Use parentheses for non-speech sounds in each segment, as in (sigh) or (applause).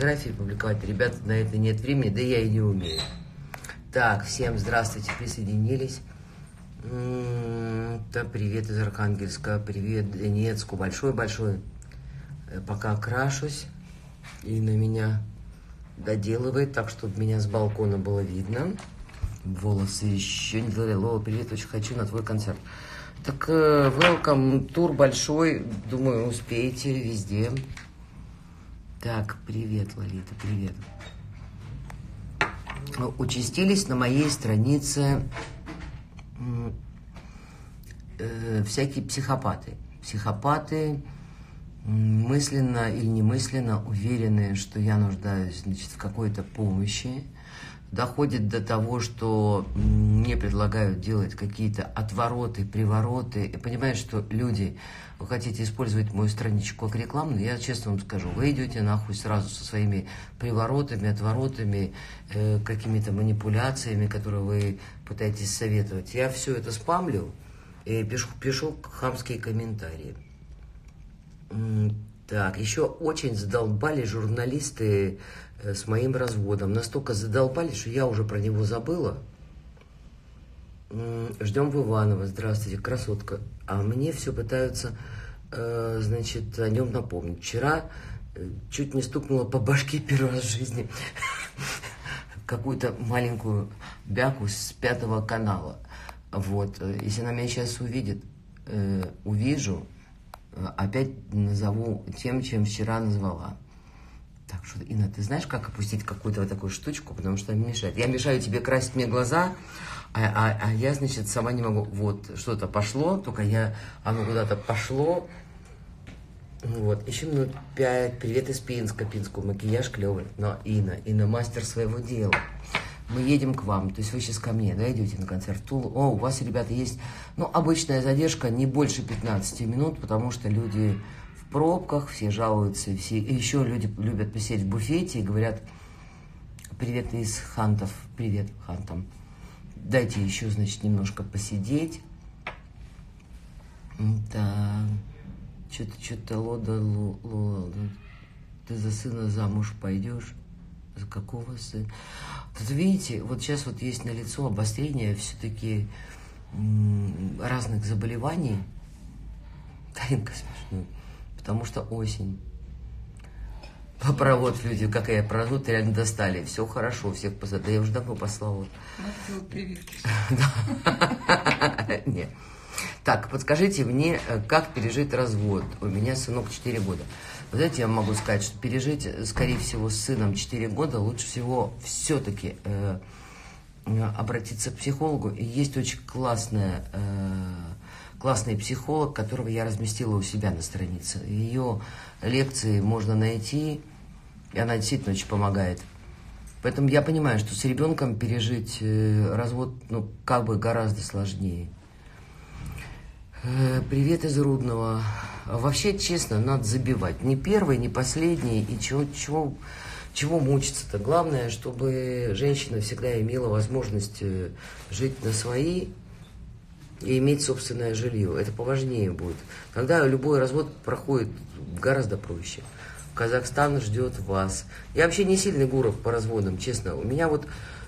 фотографии публиковать. Ребята, на это нет времени, да я и не умею. Так, всем здравствуйте, присоединились. Да, привет из Архангельска, привет Донецку, большой-большой. Э, пока крашусь, и на меня доделывает, так, чтобы меня с балкона было видно. Волосы еще не делали. Лова, привет, очень хочу на твой концерт. Так, э, welcome, тур большой, думаю, успеете везде. Так, привет, Лолита, привет. Участились на моей странице э, всякие психопаты. Психопаты мысленно или немысленно уверены, что я нуждаюсь значит, в какой-то помощи, доходит до того, что мне предлагают делать какие-то отвороты, привороты. И понимаешь, что люди, вы хотите использовать мою страничку как рекламную, я честно вам скажу, вы идете нахуй сразу со своими приворотами, отворотами, э, какими-то манипуляциями, которые вы пытаетесь советовать. Я все это спамлю и пишу, пишу хамские комментарии. Так, еще очень задолбали журналисты Э, с моим разводом. Настолько задолбали, что я уже про него забыла. Ждем в Иваново. Здравствуйте, красотка. А мне все пытаются, э, значит, о нем напомнить. Вчера э, чуть не стукнула по башке (laughs) первый раз в жизни какую-то маленькую бяку с пятого канала. Вот. Если она меня сейчас увидит, увижу, опять назову тем, чем вчера назвала. Так что, Инна, ты знаешь, как опустить какую-то вот такую штучку, потому что мешает. Я мешаю тебе красить мне глаза, а, а, а я, значит, сама не могу. Вот, что-то пошло, только я, оно куда-то пошло. Вот, еще минут пять. Привет из Пинска. Пинску макияж клевый. Но Инна, Инна мастер своего дела. Мы едем к вам, то есть вы сейчас ко мне, да, идете на концерт Тул. О, у вас, ребята, есть, ну, обычная задержка не больше 15 минут, потому что люди пробках, все жалуются, все еще люди любят посидеть в буфете и говорят, привет из хантов, привет хантам, дайте еще, значит, немножко посидеть. Да, что-то, что-то, лода, лода, ты за сына замуж пойдешь? За какого сына? Тут видите, вот сейчас вот есть на лицо обострение все-таки разных заболеваний. Таринка смешно потому что осень. Провод люди, как я провод, реально достали. Все хорошо, всех посадили. Да я уже давно послала. прививки. (laughs) (laughs) Нет. Так, подскажите мне, э, как пережить развод? У меня сынок 4 года. Вы знаете, я могу сказать, что пережить, э, скорее всего, с сыном 4 года лучше всего все-таки э, обратиться к психологу. И есть очень классная э, классный психолог, которого я разместила у себя на странице. Ее лекции можно найти, и она действительно очень помогает. Поэтому я понимаю, что с ребенком пережить э, развод, ну, как бы гораздо сложнее. Э, привет из Рудного. Вообще, честно, надо забивать. Не первый, не последний. И чего, чего, чего мучиться-то? Главное, чтобы женщина всегда имела возможность э, жить на свои и иметь собственное жилье. Это поважнее будет. Тогда любой развод проходит гораздо проще. Казахстан ждет вас. Я вообще не сильный гуров по разводам, честно. У меня вот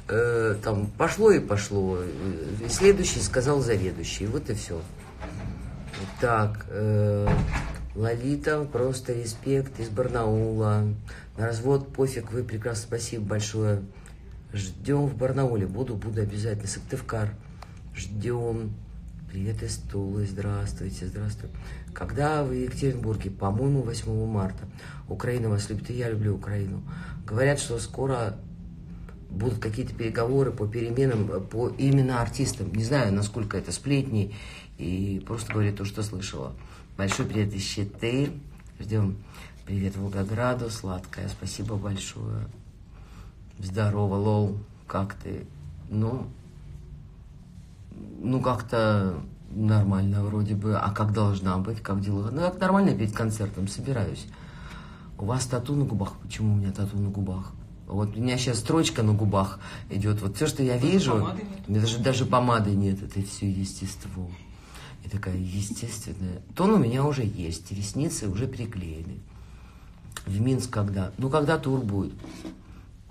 э, там пошло и пошло. Следующий сказал заведующий. Вот и все. Так, э, Лолита, просто респект из Барнаула. На развод пофиг, вы прекрасно, спасибо большое. Ждем в Барнауле, буду, буду обязательно. Сыктывкар, ждем. Привет из Тулы, здравствуйте, здравствуйте. Когда вы в Екатеринбурге? По-моему, 8 марта. Украина вас любит, и я люблю Украину. Говорят, что скоро будут какие-то переговоры по переменам, по именно артистам. Не знаю, насколько это сплетни, и просто говорю то, что слышала. Большой привет из Щиты. Ждем. Привет Волгограду, сладкая, спасибо большое. Здорово, Лол, как ты? Ну, ну, как-то нормально вроде бы. А как должна быть, как дела? Ну, как нормально перед концертом собираюсь. У вас тату на губах? Почему у меня тату на губах? Вот у меня сейчас строчка на губах идет. Вот все, что я вижу, помады нет. даже, даже помады нет, это все естество. И такая естественная. Тон у меня уже есть, ресницы уже приклеены. В Минск когда? Ну, когда тур будет.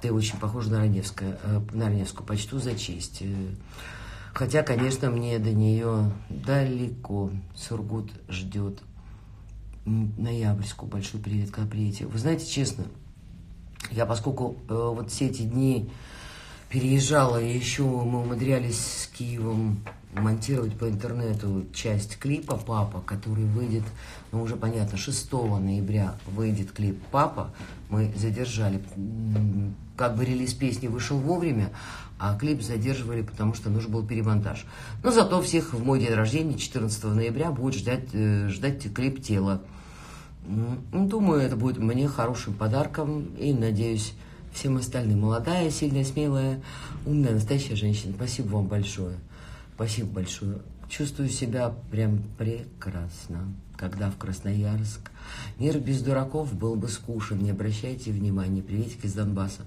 Ты очень похожа на Раневскую, э, на Раневскую. Почту за честь. Э, хотя, конечно, мне до нее далеко. Сургут ждет. Ноябрьскую. Большой привет, когда приедете. Вы знаете, честно, я поскольку э, вот все эти дни переезжала, и еще мы умудрялись с Киевом монтировать по интернету часть клипа «Папа», который выйдет, ну уже понятно, 6 ноября выйдет клип «Папа». Мы задержали, как бы релиз песни вышел вовремя, а клип задерживали, потому что нужен был перемонтаж. Но зато всех в мой день рождения, 14 ноября, будет ждать, э, ждать клип «Тело». Думаю, это будет мне хорошим подарком и, надеюсь, всем остальным. Молодая, сильная, смелая, умная, настоящая женщина. Спасибо вам большое. Спасибо большое. Чувствую себя прям прекрасно, когда в Красноярск. Мир без дураков был бы скучен, не обращайте внимания. Приветик из Донбасса.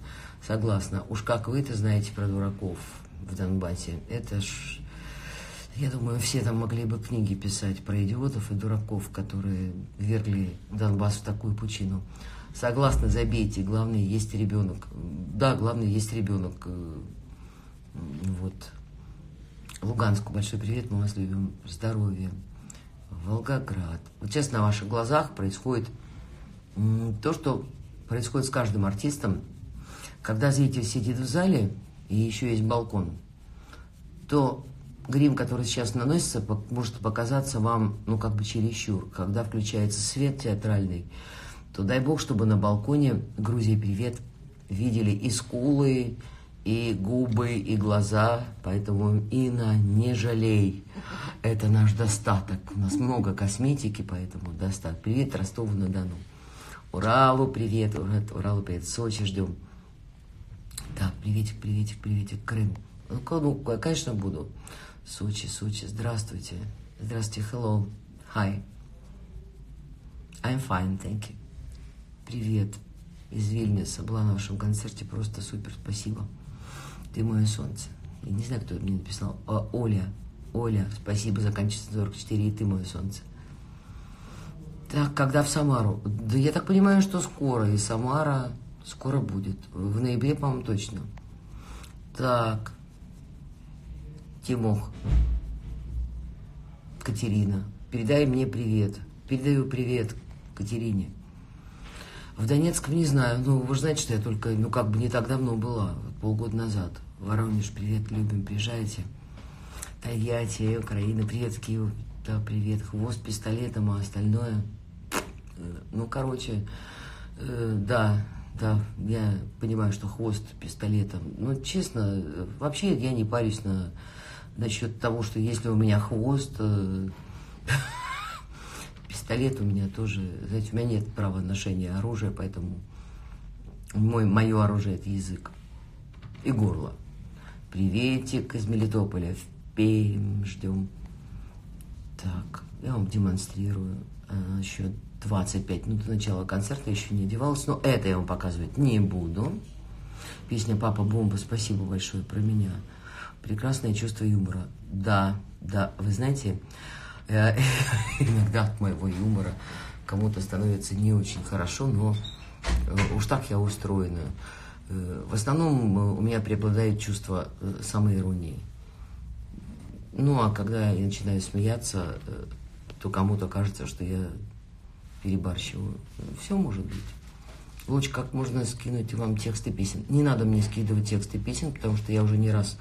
Согласна. Уж как вы это знаете про дураков в Донбассе. Это ж... Я думаю, все там могли бы книги писать про идиотов и дураков, которые вергли Донбасс в такую пучину. Согласна, забейте. Главное, есть ребенок. Да, главное, есть ребенок. Э, вот. Луганску большой привет, мы вас любим. Здоровья. Волгоград. Вот сейчас на ваших глазах происходит то, что происходит с каждым артистом. Когда зритель сидит в зале, и еще есть балкон, то грим, который сейчас наносится, может показаться вам, ну, как бы чересчур. Когда включается свет театральный, то дай бог, чтобы на балконе Грузия привет видели и скулы, и губы, и глаза. Поэтому, Инна, не жалей. Это наш достаток. У нас много косметики, поэтому достаток. Привет Ростову-на-Дону. Уралу привет, Урал, Уралу привет, Сочи ждем. Так, приветик, приветик, приветик, Крым. Ну, конечно, буду. Сочи, Сочи, здравствуйте. Здравствуйте, hello, hi. I'm fine, thank you. Привет из Вильнюса. Была на вашем концерте. Просто супер. Спасибо. Ты мое солнце. Я не знаю, кто мне написал. А, Оля. Оля, спасибо, заканчивается 44, и ты мое солнце. Так, когда в Самару? Да я так понимаю, что скоро. И Самара скоро будет. В ноябре, по-моему, точно. Так. Тимох. Катерина. Передай мне привет. Передаю привет Катерине. В Донецком не знаю. Ну, вы же знаете, что я только, ну, как бы не так давно была, полгода назад. Воронеж, привет, любим, приезжайте. Тольятти, Украина, привет, Киев, да, привет. Хвост пистолетом, а остальное... Ну, короче, э, да, да, я понимаю, что хвост пистолетом. Но, честно, вообще я не парюсь на насчет того, что если у меня хвост... Э, пистолет у меня тоже, знаете, у меня нет права ношения оружия, поэтому мой, мое оружие – это язык и горло. Приветик из Мелитополя, впеем, ждем. Так, я вам демонстрирую а, еще 25 минут до начала концерта, еще не одевалась, но это я вам показывать не буду. Песня «Папа Бомба», спасибо большое про меня. Прекрасное чувство юмора. Да, да, вы знаете, Э, (laughs) иногда от моего юмора кому-то становится не очень хорошо, но э, уж так я устроена. Э, в основном у меня преобладает чувство самоиронии. Ну, а когда я начинаю смеяться, то кому-то кажется, что я перебарщиваю. Все может быть. Лучше как можно скинуть вам тексты песен. Не надо мне скидывать тексты песен, потому что я уже не раз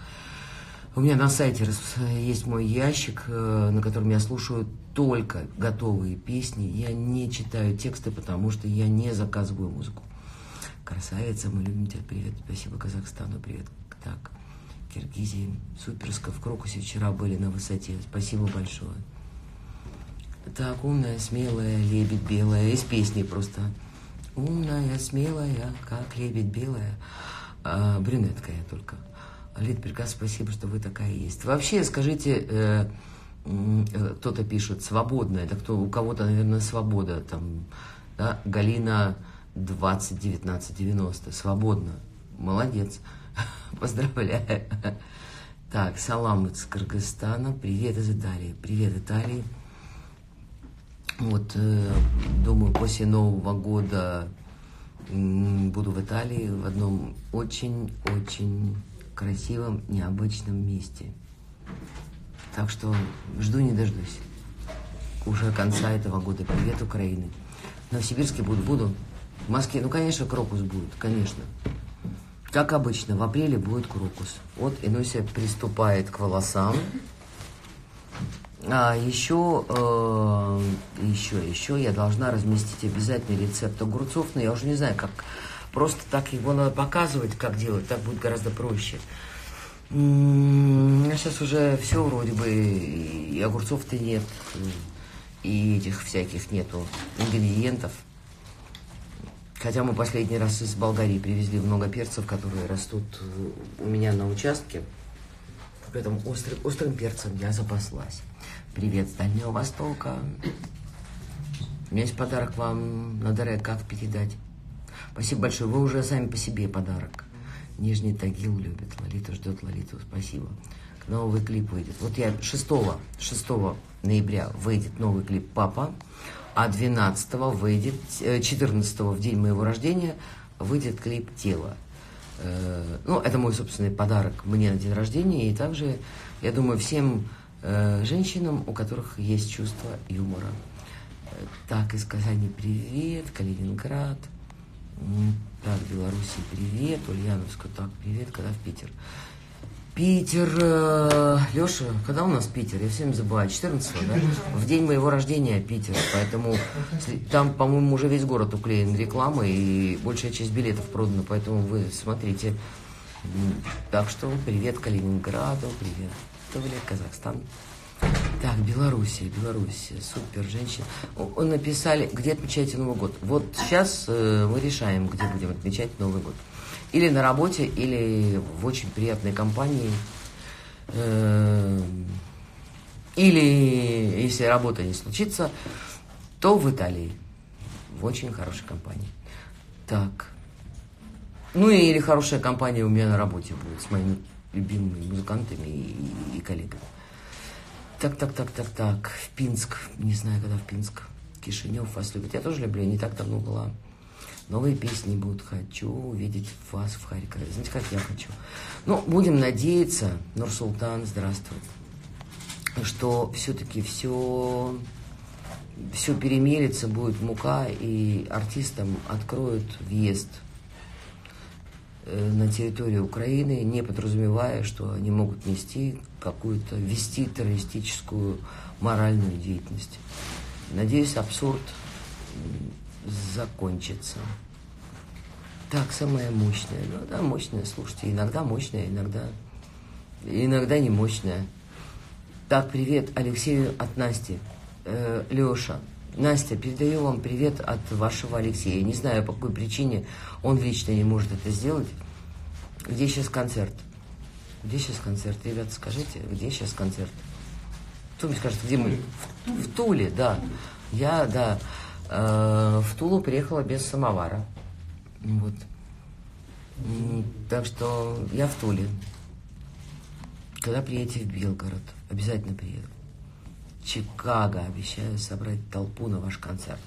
у меня на сайте есть мой ящик, э, на котором я слушаю только готовые песни. Я не читаю тексты, потому что я не заказываю музыку. Красавица, мы любим тебя. Привет. Спасибо Казахстану. Привет. Так, Киргизии. Суперска в Крокусе вчера были на высоте. Спасибо большое. Так, умная, смелая, лебедь белая. Из песни просто. Умная, смелая, как лебедь белая. А, брюнетка я только. Приказ, спасибо, что вы такая есть. Вообще, скажите, э, э, кто-то пишет свободная, это кто, у кого-то, наверное, свобода, там, да, Галина 20 19 90, свободно, молодец, (laughs) поздравляю. Так, салам из Кыргызстана, привет из Италии, привет Италии. Вот, э, думаю, после Нового года буду в Италии в одном очень-очень красивом, необычном месте. Так что жду не дождусь. Уже конца этого года. Привет, Украины. В Новосибирске буду, буду. В Москве, ну, конечно, крокус будет, конечно. Как обычно, в апреле будет крокус. Вот Инуся приступает к волосам. А еще, э, еще, еще я должна разместить обязательно рецепт огурцов, но я уже не знаю, как просто так его надо показывать, как делать, так будет гораздо проще. Сейчас уже все вроде бы, и огурцов-то нет, и этих всяких нету ингредиентов. Хотя мы последний раз из Болгарии привезли много перцев, которые растут у меня на участке. Поэтому острым, острым перцем я запаслась. Привет с Дальнего Востока. У меня есть подарок вам на Даре, как передать. Спасибо большое. Вы уже сами по себе подарок. Нижний Тагил любит. Лолита ждет Лолиту. Спасибо. Новый клип выйдет. Вот я 6, 6 ноября выйдет новый клип «Папа», а 12 выйдет, 14 э, в день моего рождения выйдет клип «Тело». Э, ну, это мой собственный подарок мне на день рождения, и также, я думаю, всем э, женщинам, у которых есть чувство юмора. Так, из Казани привет, Калининград, так, Беларуси привет, Ульяновску, так, привет, когда в Питер. Питер, э, Леша, когда у нас Питер? Я всем забываю, 14 да? В день моего рождения Питер, поэтому там, по-моему, уже весь город уклеен рекламой, и большая часть билетов продана, поэтому вы смотрите. Так что привет Калининграду, привет Казахстан. Так, Белоруссия, Белоруссия, супер, женщина. Написали, где отмечаете Новый год. Вот сейчас э, мы решаем, где будем отмечать Новый год. Или на работе, или в очень приятной компании. Э, или, если работа не случится, то в Италии. В очень хорошей компании. Так. Ну или хорошая компания у меня на работе будет с моими любимыми музыкантами и, и коллегами. Так, так, так, так, так. В Пинск. Не знаю, когда в Пинск. Кишинев вас любит. Я тоже люблю. Не так давно была. Новые песни будут. Хочу увидеть вас в Харькове. Знаете, как я хочу. Ну, будем надеяться, Нурсултан, здравствуй, что все-таки все, все перемелится, будет мука, и артистам откроют въезд на территорию Украины, не подразумевая, что они могут нести какую-то, вести террористическую моральную деятельность. Надеюсь, абсурд закончится. Так, самое мощное. Ну да, мощное, слушайте, иногда мощное, иногда, иногда не мощное. Так, привет Алексею от Насти. Э, Леша, Настя, передаю вам привет от вашего Алексея. Не знаю, по какой причине он лично не может это сделать. Где сейчас концерт? Где сейчас концерт? Ребята, скажите, где сейчас концерт? Кто мне скажет, где мы? В, в Туле, да. Я, да. Э, в Тулу приехала без самовара. Вот. Так что я в Туле. Когда приедете в Белгород, обязательно приеду. Чикаго, обещаю собрать толпу на ваш концерт.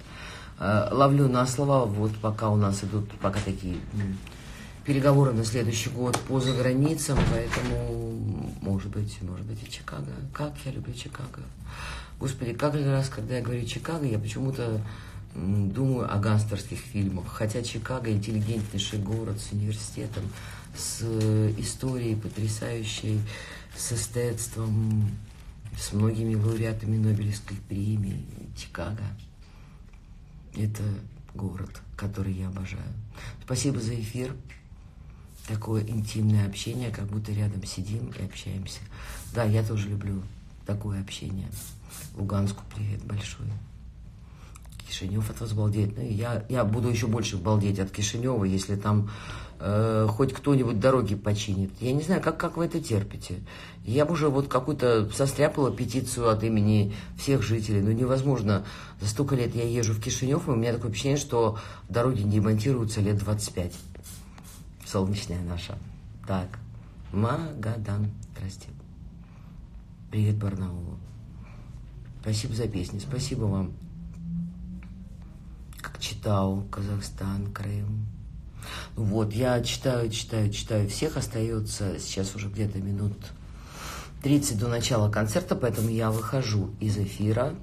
Э, ловлю на слова, вот пока у нас идут пока такие переговоры на следующий год по заграницам, поэтому, может быть, может быть и Чикаго. Как я люблю Чикаго. Господи, каждый раз, когда я говорю Чикаго, я почему-то думаю о гангстерских фильмах. Хотя Чикаго интеллигентнейший город с университетом, с э, историей потрясающей, с эстетством, с многими лауреатами Нобелевской премии. Чикаго – это город, который я обожаю. Спасибо за эфир. Такое интимное общение, как будто рядом сидим и общаемся. Да, я тоже люблю такое общение. Луганску привет большой. Кишинев от вас балдеет. Ну, я, я буду еще больше балдеть от Кишинева, если там э, хоть кто-нибудь дороги починит. Я не знаю, как, как вы это терпите. Я бы уже вот какую-то состряпала петицию от имени всех жителей. Ну, невозможно. За столько лет я езжу в Кишинев, и у меня такое впечатление, что дороги не монтируются лет 25. Солнечная наша. Так. Магадан. Здрасте. Привет Барнаулу. Спасибо за песни. Спасибо вам. Как читал Казахстан, Крым. Вот, я читаю, читаю, читаю. Всех остается сейчас уже где-то минут 30 до начала концерта, поэтому я выхожу из эфира.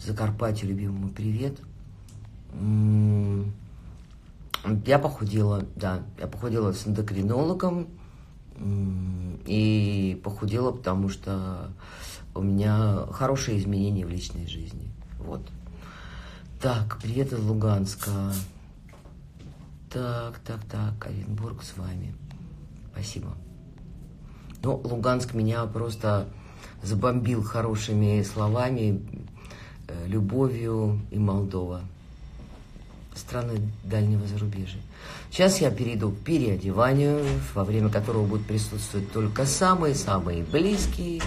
Закарпатью любимому привет. Я похудела, да, я похудела с эндокринологом. И похудела, потому что у меня хорошие изменения в личной жизни. Вот. Так, привет из Луганска. Так, так, так, Оренбург с вами. Спасибо. Ну, Луганск меня просто забомбил хорошими словами, э, любовью и Молдова. Страны дальнего зарубежья. Сейчас я перейду к переодеванию, во время которого будут присутствовать только самые-самые близкие.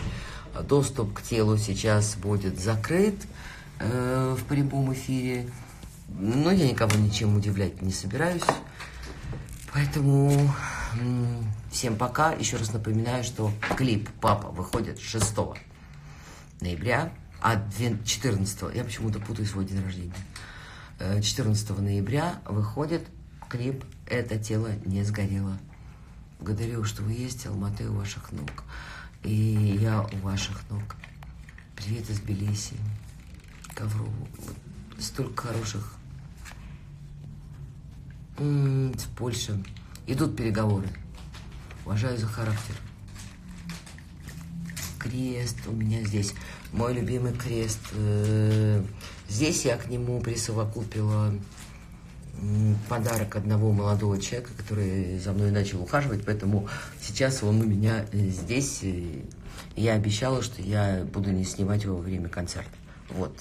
Доступ к телу сейчас будет закрыт э, в прямом эфире. Но я никого ничем удивлять не собираюсь. Поэтому всем пока. Еще раз напоминаю, что клип «Папа» выходит 6 ноября, а 14, я почему-то путаю свой день рождения, 14 э, ноября выходит клип «Это тело не сгорело». Благодарю, что вы есть, Алматы у ваших ног. И я у ваших ног. Привет из Тбилиси, Коврову. Столько хороших с Польшей. Идут переговоры. Уважаю за характер. Крест у меня здесь. Мой любимый крест. Э, здесь я к нему присовокупила подарок одного молодого человека, который за мной начал ухаживать, поэтому сейчас он у меня э, здесь. Я обещала, что я буду не снимать его во время концерта. Вот,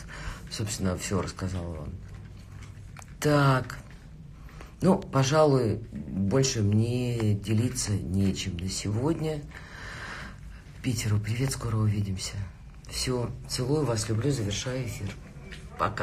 собственно, все рассказала вам. Так, ну, пожалуй, больше мне делиться нечем на сегодня. Питеру привет, скоро увидимся. Все, целую вас, люблю, завершаю эфир. Пока.